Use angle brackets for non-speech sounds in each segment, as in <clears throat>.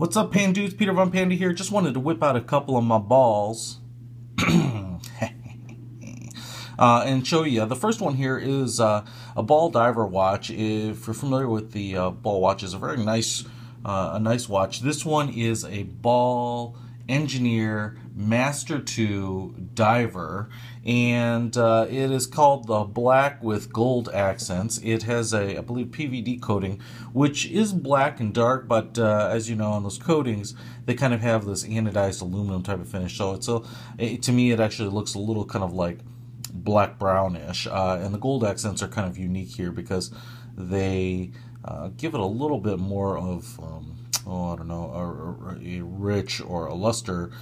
What's up, Pan Dudes? Peter Von Panda here. Just wanted to whip out a couple of my balls <clears throat> uh, and show you. The first one here is uh, a ball diver watch. If you're familiar with the uh, ball watch, it's a very nice, uh, a nice watch. This one is a ball engineer Master 2 diver and uh, it is called the black with gold accents. It has a, I believe, PVD coating, which is black and dark, but uh, as you know, on those coatings, they kind of have this anodized aluminum type of finish. So it's a, it, to me, it actually looks a little kind of like black brownish, uh, and the gold accents are kind of unique here because they uh, give it a little bit more of. Um, oh, I don't know, a, a rich or a luster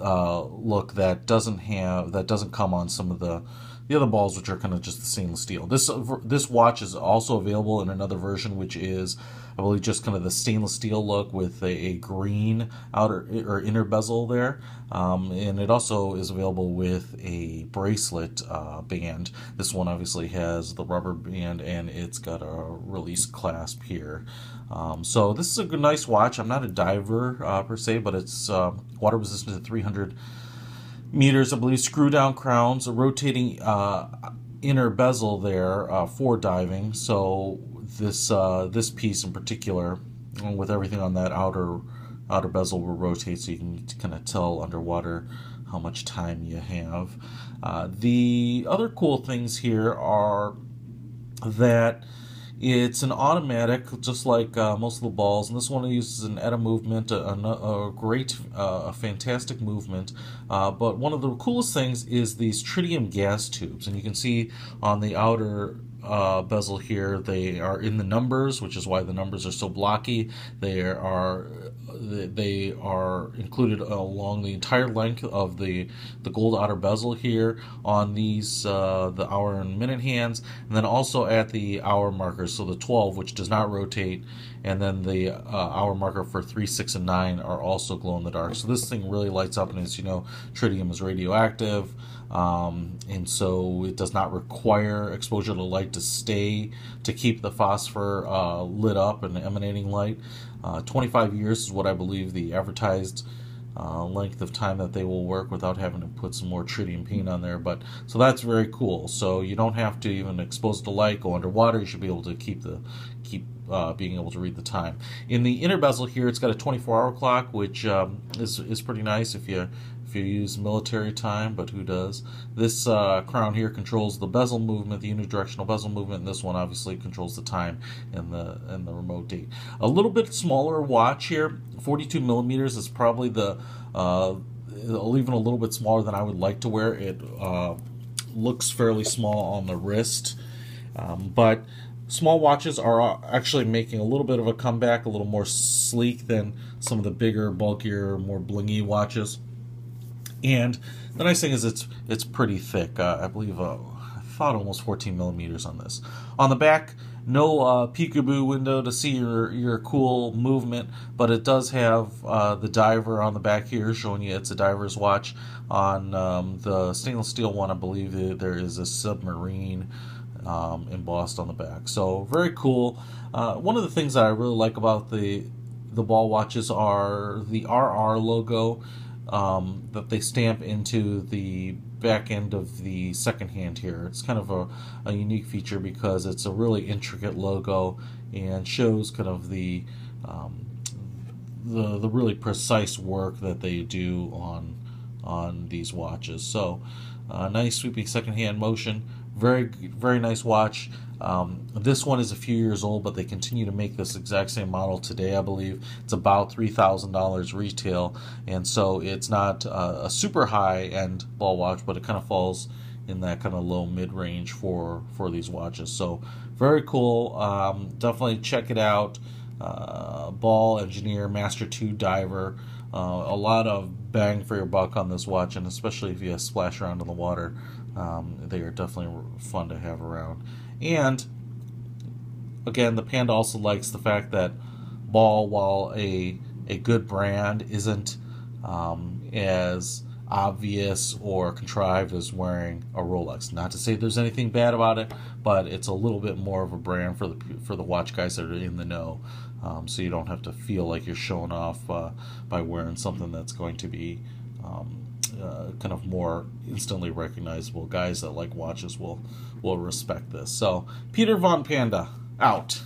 uh, look that doesn't have that doesn't come on some of the the other balls, which are kind of just the stainless steel. This this watch is also available in another version, which is I believe just kind of the stainless steel look with a, a green outer or inner bezel there, um, and it also is available with a bracelet uh, band. This one obviously has the rubber band and it's got a release clasp here. Um, so this is a good, nice watch. I'm not a diver uh, per se, but it's uh, water resistant to 300 meters, I believe. Screw down crowns, a rotating uh, inner bezel there uh, for diving. So this uh, this piece in particular, with everything on that outer outer bezel, will rotate so you can kind of tell underwater how much time you have. Uh, the other cool things here are that it's an automatic, just like uh, most of the balls, and this one uses an ETA movement, a, a, a great, uh, a fantastic movement. Uh, but one of the coolest things is these tritium gas tubes, and you can see on the outer uh, bezel here. They are in the numbers, which is why the numbers are so blocky. They are they are included along the entire length of the the gold outer bezel here on these uh, the hour and minute hands, and then also at the hour markers. So the 12, which does not rotate, and then the uh, hour marker for 3, 6, and 9 are also glow in the dark. So this thing really lights up, and as you know, tritium is radioactive. Um, and so it does not require exposure to light to stay to keep the phosphor uh, lit up and emanating light. Uh, 25 years is what I believe the advertised uh, length of time that they will work without having to put some more tritium paint on there. But so that's very cool. So you don't have to even expose to light, go underwater. You should be able to keep the keep uh, being able to read the time. In the inner bezel here, it's got a 24-hour clock, which um, is is pretty nice if you if you use military time, but who does? This uh, crown here controls the bezel movement, the unidirectional bezel movement, and this one obviously controls the time and the and the remote date. A little bit smaller watch here, 42 millimeters is probably the uh, even a little bit smaller than I would like to wear. It uh, looks fairly small on the wrist, um, but small watches are actually making a little bit of a comeback, a little more sleek than some of the bigger, bulkier, more blingy watches. And the nice thing is it's it's pretty thick. Uh, I believe uh, I thought almost 14 millimeters on this. On the back, no uh, peekaboo window to see your your cool movement, but it does have uh, the diver on the back here showing you it's a diver's watch. On um, the stainless steel one, I believe there is a submarine. Um, embossed on the back. So very cool. Uh, one of the things that I really like about the the ball watches are the RR logo um, that they stamp into the back end of the second hand here. It's kind of a, a unique feature because it's a really intricate logo and shows kind of the um, the the really precise work that they do on on these watches. So, uh, nice sweeping second hand motion. Very very nice watch. Um, this one is a few years old, but they continue to make this exact same model today, I believe. It's about $3,000 retail, and so it's not uh, a super high end ball watch, but it kind of falls in that kind of low mid range for, for these watches. So, very cool. Um, definitely check it out. Uh, ball Engineer Master 2 Diver. Uh, a lot of bang for your buck on this watch, and especially if you splash around in the water, um, they are definitely fun to have around. And again, the Panda also likes the fact that Ball, while a a good brand, isn't um, as obvious or contrived as wearing a Rolex. Not to say there's anything bad about it, but it's a little bit more of a brand for the for the watch guys that are in the know. um, so you don't have to feel like you're showing off uh, by wearing something that's going to be um, uh, kind of more instantly recognizable. Guys that like watches will will respect this. So Peter Von Panda out.